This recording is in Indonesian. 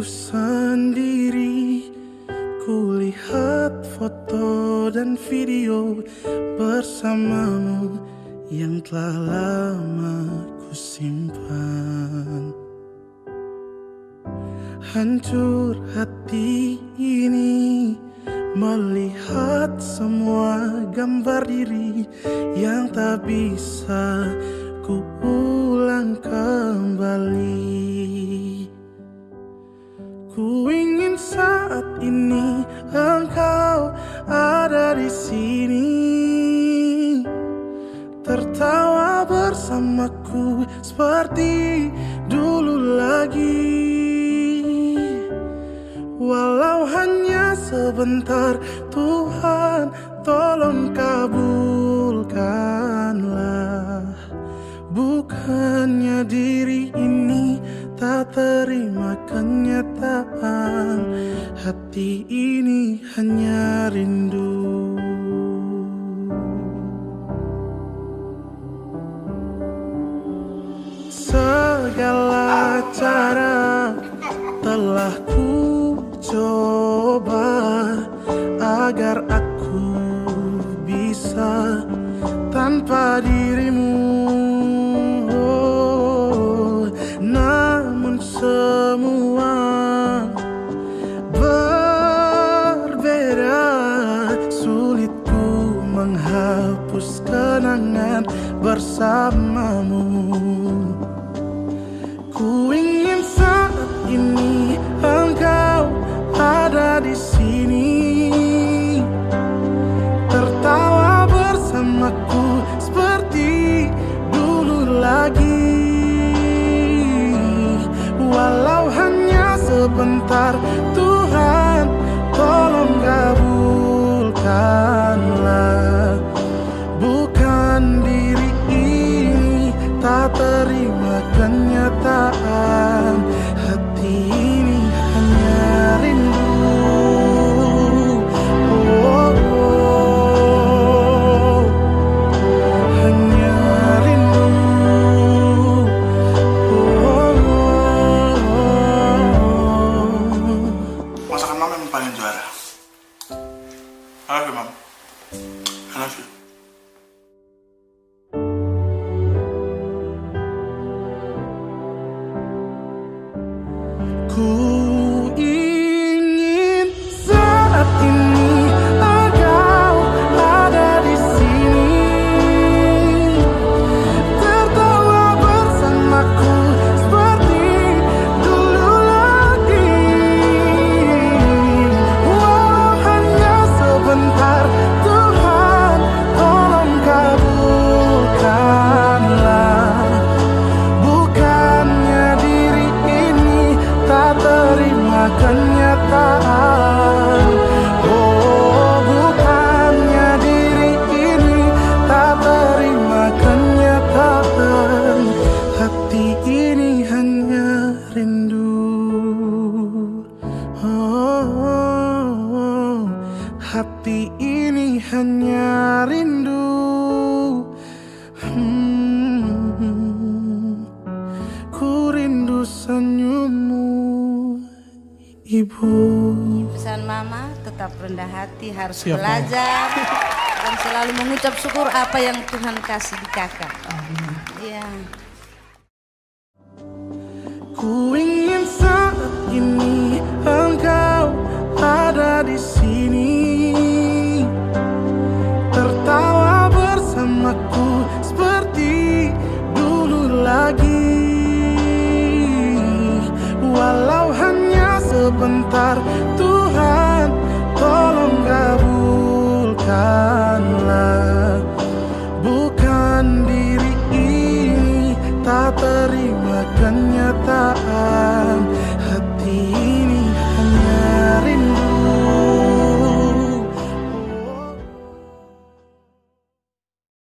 Ku sendiri Kulihat foto dan video bersamamu Yang telah lama ku simpan. Hancur hati ini Melihat semua gambar diri Yang tak bisa ku ulang kembali Ku ingin saat ini engkau ada di sini. Tertawa bersamaku seperti dulu lagi. Walau hanya sebentar Tuhan tolong kabulkanlah Bukannya diri ini tak terima kenyataan. Hati ini hanya rindu. Segala cara telah ku coba Agar aku bisa tanpa dirimu bersamamu. Ku ingin saat ini engkau ada di sini. Tertawa bersamaku seperti dulu lagi. Walau hanya sebentar Tuhan tolong kabulkanlah tak terima kenyataan Hati ini hanya rindu Hmm, Ku rindu senyummu Ibu Pesan mama tetap rendah hati harus Siap, Mama. belajar dan selalu mengucap syukur apa yang Tuhan kasih di kakak. Iya. Ku ingin saat ini sebentar Tuhan